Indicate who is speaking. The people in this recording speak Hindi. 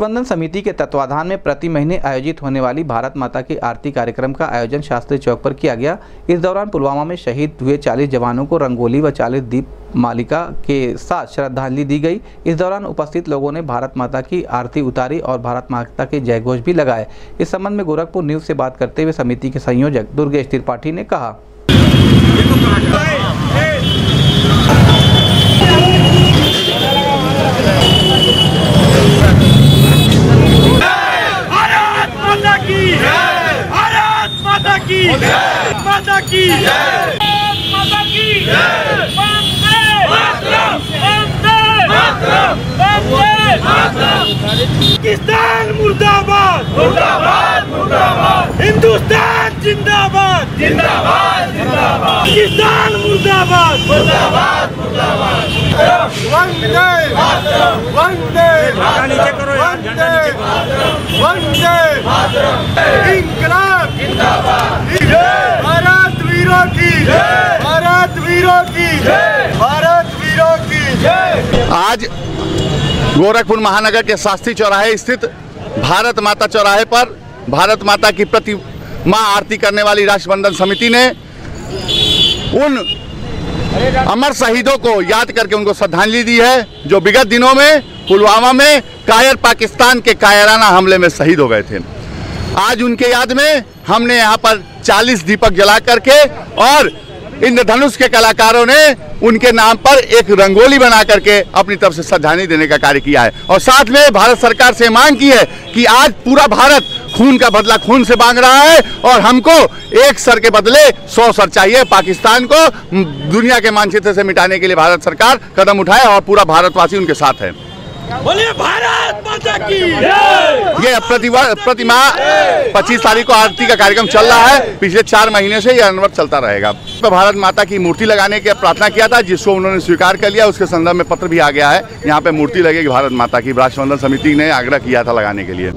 Speaker 1: राष्ट्रबंधन समिति के तत्वाधान में प्रति महीने आयोजित होने वाली भारत माता की आरती कार्यक्रम का आयोजन शास्त्री चौक पर किया गया। इस दौरान पुलवामा में शहीद हुए 40 जवानों को रंगोली व 40 दीप मालिका के साथ श्रद्धांजलि दी गई। इस दौरान उपस्थित लोगों ने भारत माता की आरती उतारी और भारत माता के जयघोष भी लगाए। इस संबंध में गोरखपुर न्यूज़ से बात करते हुए समिति के संयोजक दुर्गेश त्रिपाठी ने कहा।
Speaker 2: की माता की माता की पाकिस्तान मुर्दाबाद। मुर्दाबाद मुर्दाबाद। हिंदुस्तान जिंदाबाद। जिंदाबाद जिंदाबाद। पाकिस्तान मुर्दाबाद। मुर्दाबाद मुर्दाबाद। वंदे। वंदे। वंदे। वंदे इंकलाब जिंदाबाद भारत वीरों की भारत वीरों की भारत वीरों की
Speaker 3: आज गोरखपुर महानगर के शास्त्री चौराहे स्थित भारत माता चौराहे पर भारत माता की प्रतिमा आरती करने वाली राष्ट्रबंधन समिति ने उन अमर शहीदों को याद करके उनको श्रद्धांजलि दी है, जो विगत दिनों में पुलवामा में कायर पाकिस्तान के कायराना हमले में शहीद हो गए थे। आज उनके याद में हमने यहाँ पर 40 दीपक जला करके और इंद्रधनुष के कलाकारों ने उनके नाम पर एक रंगोली बना करके अपनी तरफ़ से श्रद्धांजलि देने का कार्य किया है। और साथ में भारत सरकार से मांग की है कि आज पूरा भारत खून का बदला खून से मांग रहा है और हमको एक सर के बदले सौ सर चाहिए पाकिस्तान को दुनिया के मानचित्र से मिटाने के लिए भारत सरकार कदम उठाए और पूरा भारतवासी उनके साथ है।
Speaker 2: बोलिए, भारत माता की
Speaker 3: ये प्रतिमा पच्चीस 25 तारीख को आरती का कार्यक्रम चल रहा है। पिछले चार महीने से यह अनवरत चलता रहेगा। तो भारत माता की मूर्ति लगाने की प्रार्थना किया था, जिसको उन्होंने स्वीकार कर लिया। उसके संदर्भ में पत्र भी आ गया है। यहाँ पे मूर्ति लगेगी भारत माता की। राष्ट्रबंधन समिति ने आग्रह किया था लगाने के लिए।